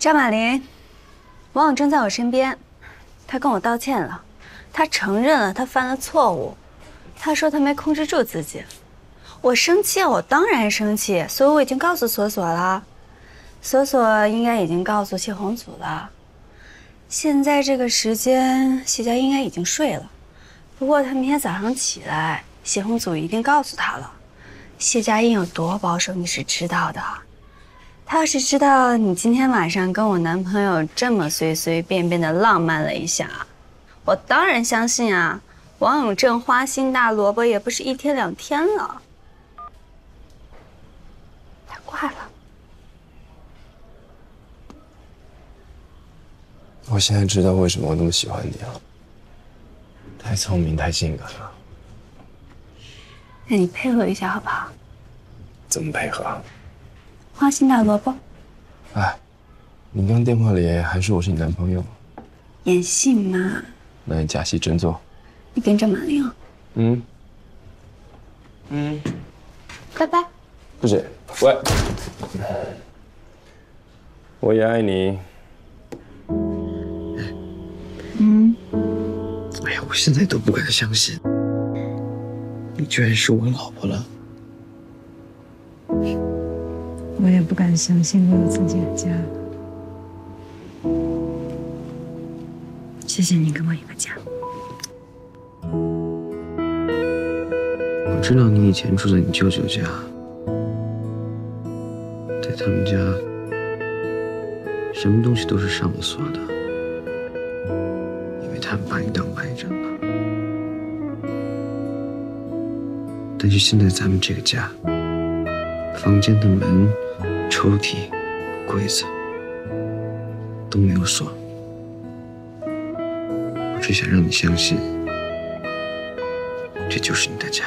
张马林，王永正在我身边，他跟我道歉了，他承认了他犯了错误，他说他没控制住自己。我生气啊，我当然生气，所以我已经告诉锁锁了，锁锁应该已经告诉谢宏祖了。现在这个时间，谢家应该已经睡了，不过他明天早上起来，谢宏祖一定告诉他了。谢家印有多保守，你是知道的。他要是知道你今天晚上跟我男朋友这么随随便便的浪漫了一下，我当然相信啊。王永正花心大萝卜也不是一天两天了。他挂了。我现在知道为什么我那么喜欢你了。太聪明，太性感了。那你配合一下好不好？怎么配合？花心大萝卜。哎，你刚电话里还说我是你男朋友，演戏嘛。那你假戏真做。你跟着马玲。嗯。嗯。拜拜。不是，喂。我也爱你。嗯。哎呀，我现在都不敢相信，你居然是我老婆了。我也不敢相信我有自己的家。谢谢你给我一个家。我知道你以前住在你舅舅家，在他们家，什么东西都是上了锁的，因为他们把你当外人了。但是现在咱们这个家，房间的门。抽屉、柜子都没有锁，我只想让你相信，这就是你的家。